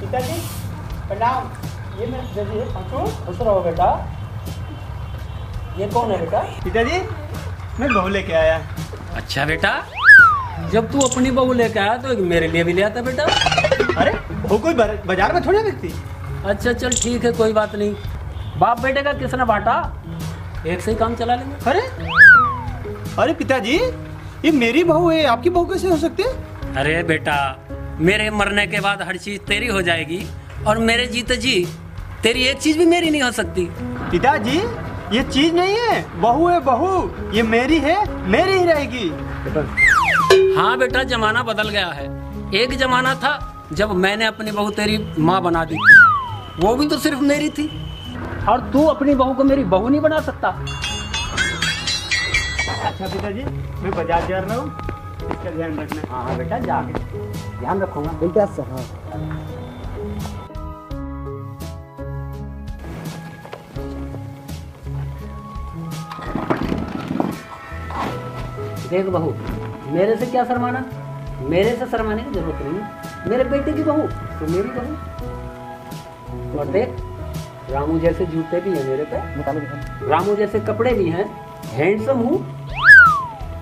पिताजी प्रणाम। ये मेरे पिताजी है पंचू। खुश रहो बेटा। ये कौन है बेटा? पिताजी मैं बहू लेके आया। अच्छा बेटा जब तू अपनी बहू लेके आया तो एक मेरे लिए भी ले आता बेटा। अरे बहू कोई बाज़ार में थोड़ी बिकती अच्छा चल ठीक है कोई बात नहीं। बाप बेटे का किसने बांटा? एक से ही काम चला लेंगे। अरे अरे पिताजी ये मेरी बहू है आपकी बहू कैसे हो सकती है? अरे बेटा मेरे मरने के बाद हर चीज़ तेरी हो जाएगी और मेरे जीते जी तेरी एक चीज़ भी मेरी नहीं हो सकती। पिताजी ये चीज़ नहीं है। बहू है बहू ये मेरी है मेरी ही रहेगी। हाँ बेटा जमाना बदल गया है। एक जमाना था जब मैंने अपनी बहू तेरी माँ बना दी वो भी तो सिर्फ़ मेरी थी। और तू अपनी बहू को मेरी बहू नहीं बना सकता। अच्छा पिताजी मैं बाज़ार जा रहा हूँ। इसका ध्यान रखना। हाँ हाँ बेटा जाके। ध्यान रखूँगा बेटा सर हाँ। देख बहू मेरे से क्या शर्माना? मेरे से शर्माने की ज़रूरत नहीं मेरे बेटे की बहू तो मेरी बहू। और देख रामू जैसे जूते भी हैं मेरे पे। रामू जैसे कपड़े भी हैं। हैंडसम हूँ।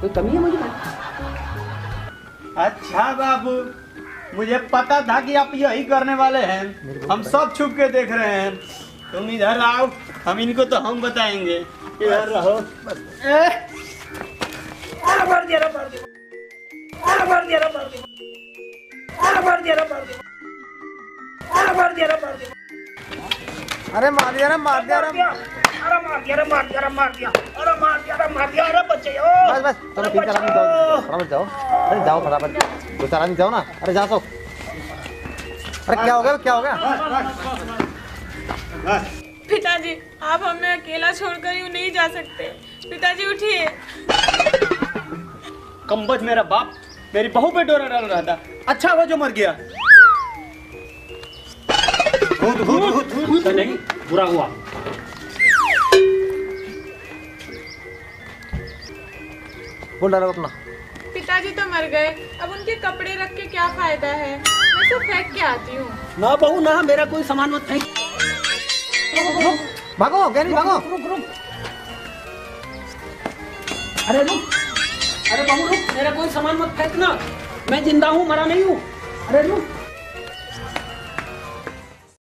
कोई कमी है मुझे? अच्छा बाबू मुझे पता था कि आप यही करने वाले हैं। हम सब छुप के देख रहे हैं। तुम इधर आओ हम इनको तो हम बताएँगे। इधर रहो। अरे मार दिया मार दिया। अरे मार दिया रे मार दिया। अरे मार दिया रे मार दिया। अरे मार दिया रे मार दिया। अरे मार दिया रे मार दिया रे अरे मार दिया रे मार दिया रे मार दिया। अरे मार दिया रे मार दिया। अरे बच्चे ओ बस बस चलो तीन चार जाओ। फटाफट जाओ। अरे जाओ फटाफट। दो चार आदमी जाओ ना। अरे जा सो अरे क्या हो गया क्या हो गया? पिताजी आप हमें अकेला छोड़कर यूँ नहीं जा सकते। पिताजी उठिए। कम्बज मेरा बाप मेरी बहू पे डोरा डाल रहा था। अच्छा हुआ जो मर गया। भूत भूत भूत। भूत तो नहीं बुरा हुआ। बोल डालो अपना। पिताजी तो मर गए। अब उनके कपड़े रख के क्या फ़ायदा है? मैं तो फेंक के आती हूँ। ना बहू ना मेरा कोई सामान मत फेंक। भागो गैरी भागो। रुक रुक। अरे रुक। अरे बहू रुक। मेरा कोई सामान मत फेंकना। मैं ज़िंदा हूँ मरा नहीं हूँ। अरे रुक।